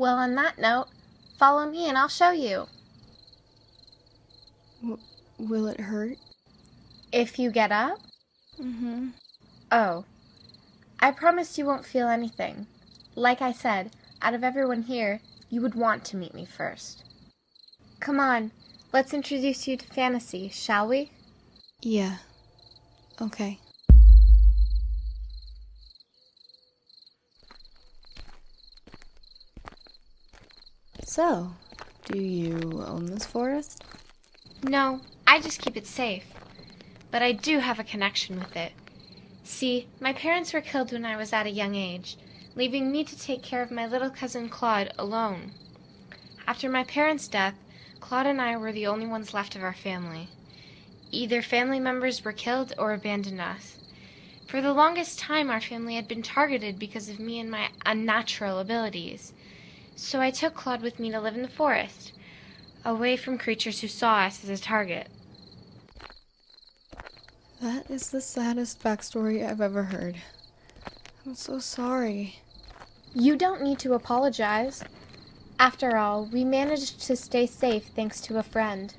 Well, on that note, follow me and I'll show you. W- will it hurt? If you get up? Mm-hmm. Oh. I promise you won't feel anything. Like I said, out of everyone here, you would want to meet me first. Come on, let's introduce you to Phantasi, shall we? Yeah. Okay. So, do you own this forest? No, I just keep it safe. But I do have a connection with it. See, my parents were killed when I was at a young age, leaving me to take care of my little cousin Claude alone. After my parents' death, Claude and I were the only ones left of our family. Either family members were killed or abandoned us. For the longest time, our family had been targeted because of me and my unnatural abilities. So I took Claude with me to live in the forest, away from creatures who saw us as a target. That is the saddest backstory I've ever heard. I'm so sorry. You don't need to apologize. After all, we managed to stay safe thanks to a friend.